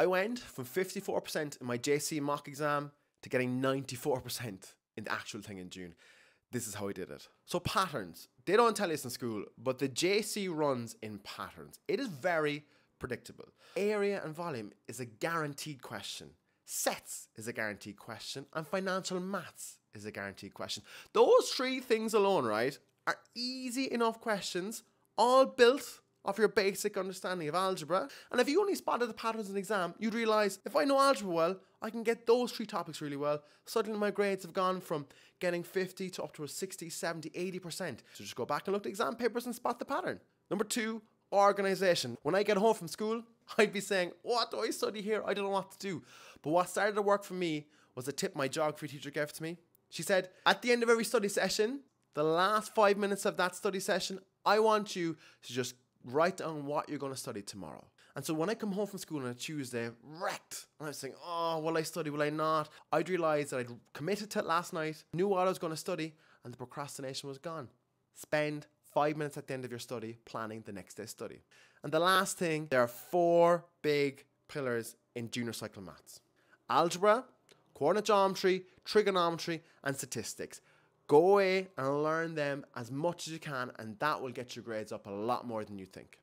I went from 54% in my JC mock exam to getting 94% in the actual thing in June. This is how I did it. So, patterns. They don't tell us in school, but the JC runs in patterns. It is very predictable. Area and volume is a guaranteed question. Sets is a guaranteed question. And financial maths is a guaranteed question. Those three things alone, right, are easy enough questions, all built off your basic understanding of algebra. And if you only spotted the patterns in the exam, you'd realize if I know algebra well, I can get those three topics really well. Suddenly my grades have gone from getting 50 to up to a 60, 70, 80%. So just go back and look at exam papers and spot the pattern. Number two, organization. When I get home from school, I'd be saying, What do I study here? I don't know what to do. But what started to work for me was a tip my geography teacher gave to me. She said, At the end of every study session, the last five minutes of that study session, I want you to just write down what you're going to study tomorrow. And so when I come home from school on a Tuesday, wrecked, and I was saying, oh, will I study, will I not? I'd realised that I'd committed to it last night, knew what I was going to study, and the procrastination was gone. Spend five minutes at the end of your study planning the next day's study. And the last thing, there are four big pillars in junior cycle maths algebra, coordinate geometry, trigonometry, and statistics. Go away and learn them as much as you can, and that will get your grades up a lot more than you think.